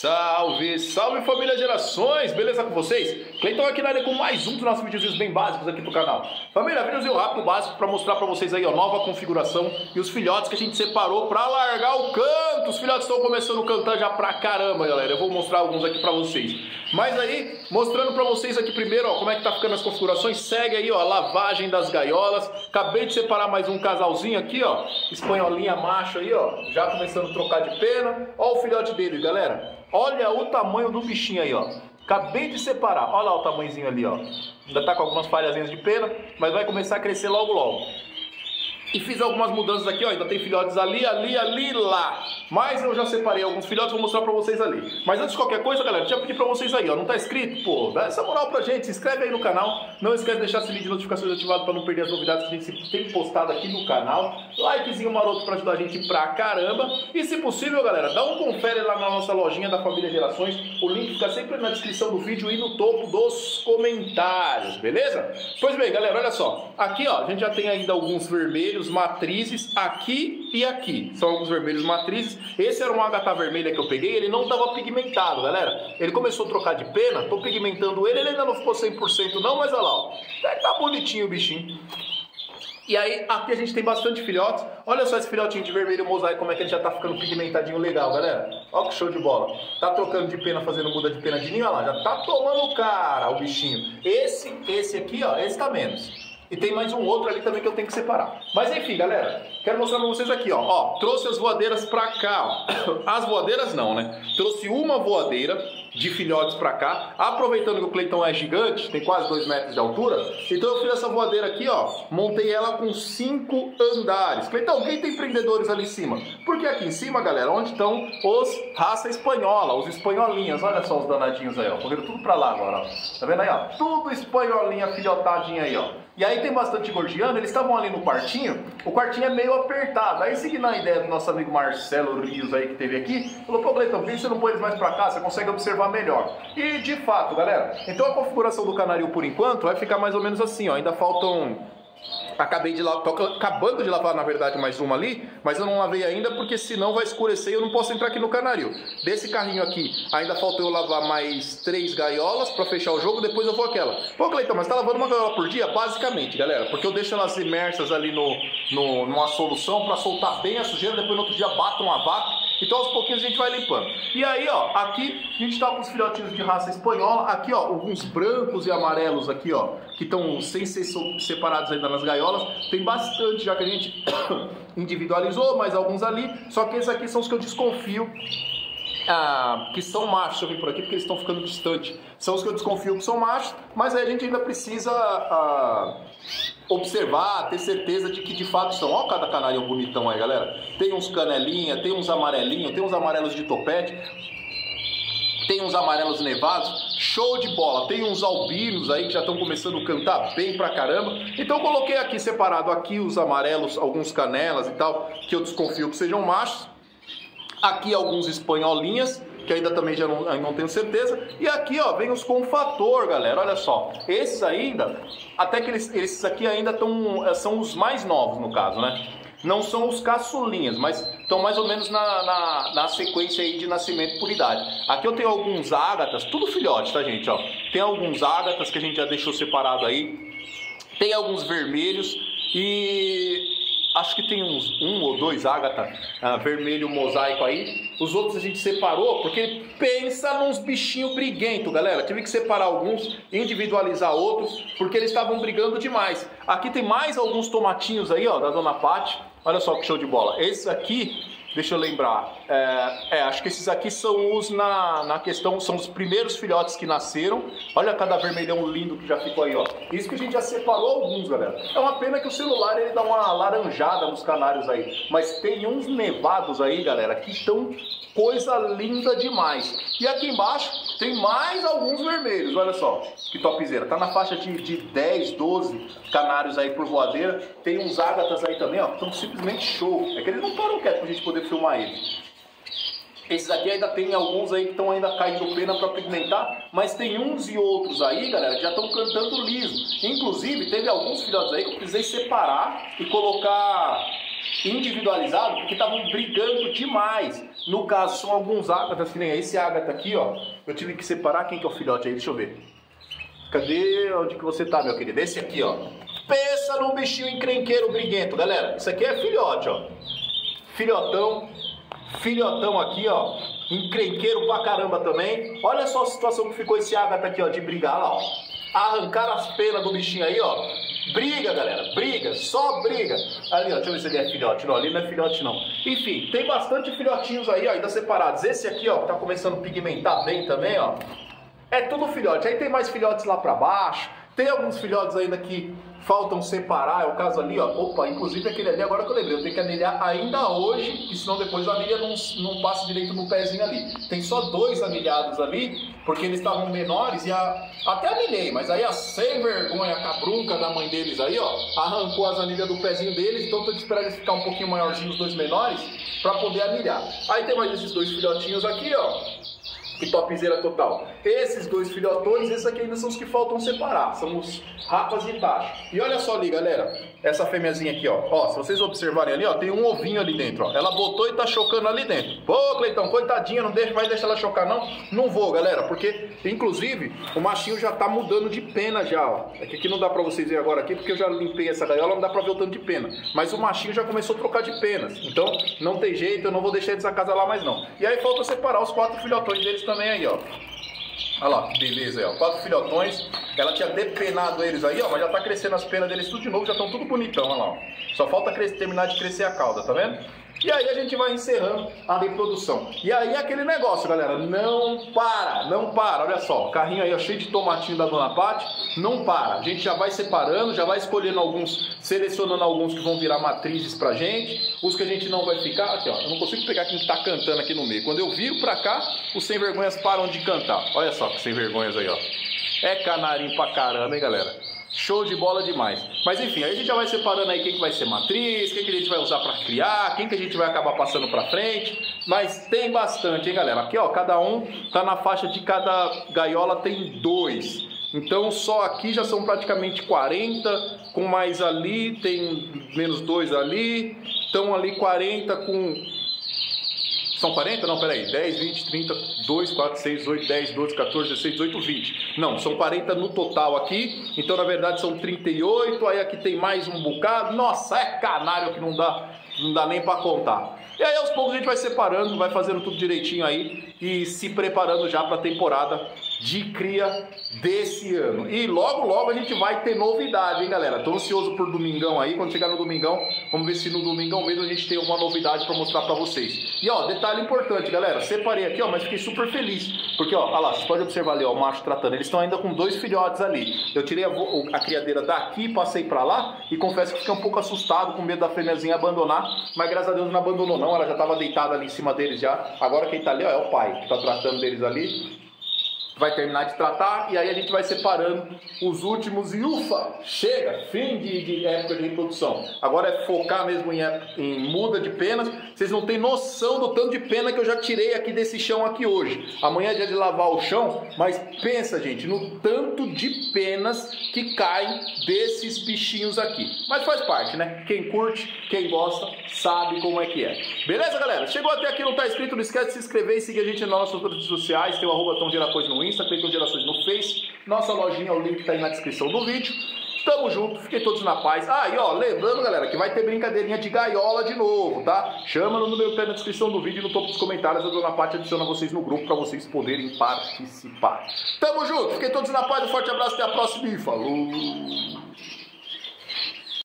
Salve, salve família Gerações, beleza com vocês? Cleiton aqui na área com mais um dos nossos videozinhos bem básicos aqui do canal. Família, videozinho rápido, básico para mostrar para vocês aí a nova configuração e os filhotes que a gente separou para largar o canto. Os filhotes estão começando a cantar já pra caramba, galera. Eu vou mostrar alguns aqui para vocês. Mas aí, mostrando para vocês aqui primeiro, ó, como é que tá ficando as configurações. Segue aí, ó, a lavagem das gaiolas. Acabei de separar mais um casalzinho aqui, ó, espanholinha macho aí, ó, já começando a trocar de pena. Ó o filhote dele, galera. Olha o tamanho do bichinho aí, ó. Acabei de separar. Olha lá o tamanhozinho ali, ó. Ainda tá com algumas falhazinhas de pena, mas vai começar a crescer logo logo. E fiz algumas mudanças aqui, ó. Ainda tem filhotes ali, ali, ali, lá. Mas eu já separei alguns filhotes, vou mostrar pra vocês ali. Mas antes de qualquer coisa, galera, deixa eu pedir pra vocês aí, ó. Não tá inscrito? Pô, dá essa moral pra gente. Se inscreve aí no canal. Não esquece de deixar esse vídeo de notificações ativado pra não perder as novidades que a gente tem postado aqui no canal. Likezinho maroto pra ajudar a gente pra caramba. E se possível, galera, dá um confere lá na nossa lojinha da Família Gerações. O link fica sempre na descrição do vídeo e no topo dos comentários, beleza? Pois bem, galera, olha só. Aqui, ó, a gente já tem ainda alguns vermelhos, matrizes, aqui e aqui. São alguns vermelhos matrizes. Esse era um ágata vermelha que eu peguei, ele não estava pigmentado, galera. Ele começou a trocar de pena, tô pigmentando ele, ele ainda não ficou 100% não, mas olha lá, ó. Tá bonitinho o bichinho. E aí, aqui a gente tem bastante filhotes. Olha só esse filhotinho de vermelho mosaico, como é que ele já tá ficando pigmentadinho legal, galera. Olha que show de bola. Tá trocando de pena, fazendo muda de pena de ninho, olha lá. Já tá tomando cara o bichinho. Esse, esse aqui, ó, esse tá menos. E tem mais um outro ali também que eu tenho que separar. Mas enfim, galera, quero mostrar pra vocês aqui, ó. ó trouxe as voadeiras pra cá, ó. As voadeiras não, né? Trouxe uma voadeira de filhotes pra cá. Aproveitando que o Cleiton é gigante, tem quase 2 metros de altura. Então eu fiz essa voadeira aqui, ó. Montei ela com cinco andares. Cleiton, quem tem empreendedores ali em cima? Porque aqui em cima, galera, onde estão os raça espanhola, os espanholinhas. Olha só os danadinhos aí, ó. Correram tudo pra lá agora, ó. Tá vendo aí, ó? Tudo espanholinha, filhotadinha aí, ó. E aí tem bastante gordiano, eles estavam ali no quartinho, o quartinho é meio apertado. Aí seguindo a ideia do nosso amigo Marcelo Rios aí que teve aqui, falou, pô, Cleiton, por que você não põe eles mais pra cá? Você consegue observar melhor. E de fato, galera, então a configuração do canaril por enquanto vai ficar mais ou menos assim, ó. Ainda faltam Acabei de lavar, tô acabando de lavar na verdade mais uma ali, mas eu não lavei ainda porque senão vai escurecer e eu não posso entrar aqui no canaril. Desse carrinho aqui, ainda falta eu lavar mais três gaiolas para fechar o jogo, depois eu vou aquela. Pô, Cleiton, mas tá lavando uma gaiola por dia? Basicamente, galera, porque eu deixo elas imersas ali no, no numa solução para soltar bem a sujeira, depois no outro dia bato uma vaca então aos pouquinhos a gente vai limpando. E aí, ó, aqui a gente tá com os filhotinhos de raça espanhola. Aqui, ó, alguns brancos e amarelos aqui, ó, que estão sem ser separados ainda nas gaiolas. Tem bastante já que a gente individualizou, mais alguns ali. Só que esses aqui são os que eu desconfio ah, que são machos, eu vim por aqui porque eles estão ficando distantes. São os que eu desconfio que são machos, mas aí a gente ainda precisa ah, observar, ter certeza de que de fato são. Olha cada canário bonitão aí, galera. Tem uns canelinha, tem uns amarelinhos, tem uns amarelos de topete. Tem uns amarelos nevados, show de bola. Tem uns albinos aí que já estão começando a cantar bem pra caramba. Então coloquei aqui separado aqui os amarelos, alguns canelas e tal, que eu desconfio que sejam machos. Aqui alguns espanholinhas, que ainda também já não, não tenho certeza. E aqui, ó, vem os com fator, galera. Olha só. Esses ainda, até que eles, esses aqui ainda tão, eh, são os mais novos, no caso, né? Não são os caçulinhas, mas estão mais ou menos na, na, na, sequência aí de nascimento por idade. Aqui eu tenho alguns ágatas, tudo filhote, tá, gente? Ó, tem alguns ágatas que a gente já deixou separado aí. Tem alguns vermelhos e acho que tem uns um ou dois ágata uh, vermelho mosaico aí. Os outros a gente separou porque pensa nos bichinhos briguentos, galera. Tive que separar alguns, individualizar outros, porque eles estavam brigando demais. Aqui tem mais alguns tomatinhos aí, ó, da Dona Pati. Olha só que show de bola. Esse aqui Deixa eu lembrar. É, é, acho que esses aqui são os na, na questão, são os primeiros filhotes que nasceram. Olha cada vermelhão lindo que já ficou aí, ó. Isso que a gente já separou alguns, galera. É uma pena que o celular ele dá uma laranjada nos canários aí. Mas tem uns nevados aí, galera, que estão coisa linda demais. E aqui embaixo tem mais alguns vermelhos, olha só. Que topzera. Tá na faixa de, de 10, 12 canários aí por voadeira. Tem uns ágatas aí também, ó, que estão simplesmente show. É que eles não param quieto pra gente poder filmar eles. Esses aqui ainda tem alguns aí que estão ainda caindo pena para pigmentar, mas tem uns e outros aí, galera, que já estão cantando liso. Inclusive, teve alguns filhotes aí que eu precisei separar e colocar individualizado porque estavam brigando demais. No caso, são alguns ágatas, que nem esse ágata aqui, ó. Eu tive que separar quem que é o filhote aí, deixa eu ver. Cadê onde que você tá, meu querido? Esse aqui, ó. Pensa num bichinho encrenqueiro briguento, galera. Isso aqui é filhote, ó. Filhotão, filhotão aqui, ó. Encrenqueiro pra caramba também. Olha só a situação que ficou esse ágata aqui, ó, de brigar lá, ó. Arrancaram as penas do bichinho aí, ó. Briga, galera, briga, só briga. Ali, ó, deixa eu ver se ele é filhote. Não, ali não é filhote, não. Enfim, tem bastante filhotinhos aí, ó, ainda separados. Esse aqui, ó, que tá começando a pigmentar bem também, ó. É tudo filhote. Aí tem mais filhotes lá pra baixo. Tem alguns filhotes ainda que faltam separar, é o caso ali, ó. Opa, inclusive aquele ali, agora que eu lembrei, eu tenho que anilhar ainda hoje, senão depois a anilha não, não passa direito no pezinho ali. Tem só dois anilhados ali, porque eles estavam menores e a, até anilhei, mas aí a sem vergonha, a cabrunca da mãe deles aí, ó, arrancou as anilhas do pezinho deles, então tô esperando eles ficar um pouquinho maiorzinhos, os dois menores, para poder anilhar. Aí tem mais esses dois filhotinhos aqui, ó que topzera total. Esses dois filhotões, esses aqui ainda são os que faltam separar, são os rapas de tacho. E olha só ali, galera, essa fêmeazinha aqui, ó. Ó, se vocês observarem ali, ó, tem um ovinho ali dentro, ó. Ela botou e tá chocando ali dentro. Pô, Cleitão, coitadinha, não deixa, vai deixar ela chocar não? Não vou, galera, porque inclusive o machinho já tá mudando de pena já, ó. É que aqui não dá pra vocês verem agora aqui, porque eu já limpei essa gaiola, não dá pra ver o tanto de pena. Mas o machinho já começou a trocar de penas. Então, não tem jeito, eu não vou deixar eles acasalar mais não. E aí falta separar os quatro filhotões deles também aí, ó. Olha lá, beleza aí, ó. Quatro filhotões. Ela tinha depenado eles aí, ó, mas já tá crescendo as penas deles tudo de novo, já estão tudo bonitão, olha lá, ó. Só falta terminar de crescer a cauda, tá vendo? E aí a gente vai encerrando a reprodução. E aí aquele negócio, galera, não para, não para. Olha só, carrinho aí ó, cheio de tomatinho da Dona Pati, não para. A gente já vai separando, já vai escolhendo alguns, selecionando alguns que vão virar matrizes pra gente, os que a gente não vai ficar. Aqui, ó, eu não consigo pegar quem tá cantando aqui no meio. Quando eu viro pra cá, os sem vergonhas param de cantar. Olha só que sem vergonhas aí, ó. É canarinho pra caramba, hein, galera? Show de bola demais. Mas enfim, aí a gente já vai separando aí quem que vai ser matriz, quem que a gente vai usar para criar, quem que a gente vai acabar passando para frente. Mas tem bastante, hein, galera? Aqui, ó, cada um tá na faixa de cada gaiola tem dois. Então só aqui já são praticamente 40, com mais ali tem menos dois ali. Então ali 40 com são 40? Não, peraí. 10, 20, 30, 2, 4, 6, 8, 10, 12, 14, 16, 18, 20. Não, são 40 no total aqui. Então, na verdade, são 38. Aí aqui tem mais um bocado. Nossa, é canário que não dá, não dá nem para contar. E aí aos poucos a gente vai separando, vai fazendo tudo direitinho aí e se preparando já para a temporada de cria desse ano. E logo, logo a gente vai ter novidade, hein, galera? Tô ansioso por domingão aí. Quando chegar no domingão, vamos ver se no domingão mesmo a gente tem uma novidade para mostrar para vocês. E ó, detalhe importante, galera. Separei aqui, ó, mas fiquei super feliz. Porque, ó, olha lá, você pode observar ali, ó, o macho tratando. Eles estão ainda com dois filhotes ali. Eu tirei a, a criadeira daqui, passei para lá e confesso que fiquei um pouco assustado, com medo da fêmeazinha abandonar. Mas graças a Deus não abandonou, não. Ela já estava deitada ali em cima deles já. Agora quem tá ali, ó, é o pai que tá tratando deles ali vai terminar de tratar e aí a gente vai separando os últimos e ufa, chega, fim de, de época de reprodução. Agora é focar mesmo em, em, muda de penas. Vocês não têm noção do tanto de pena que eu já tirei aqui desse chão aqui hoje. Amanhã é dia de lavar o chão, mas pensa, gente, no tanto de penas que caem desses bichinhos aqui. Mas faz parte, né? Quem curte, quem gosta, sabe como é que é. Beleza, galera? Chegou até aqui, não está inscrito, não esquece de se inscrever e seguir a gente nas nossas redes sociais. Tem o arroba Tom no Insta, Cleiton Gerações no Face. Nossa lojinha, o link está aí na descrição do vídeo. Tamo junto, fiquem todos na paz. Ah, e ó, lembrando, galera, que vai ter brincadeirinha de gaiola de novo, tá? Chama no número que tá na descrição do vídeo e no topo dos comentários. A Dona Paty adiciona vocês no grupo para vocês poderem participar. Tamo junto, fiquem todos na paz. Um forte abraço, até a próxima e falou!